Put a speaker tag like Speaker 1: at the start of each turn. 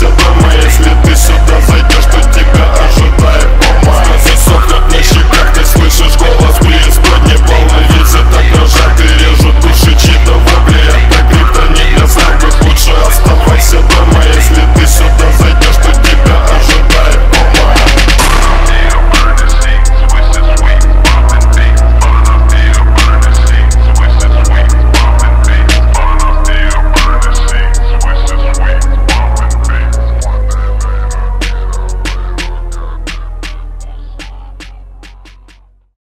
Speaker 1: So.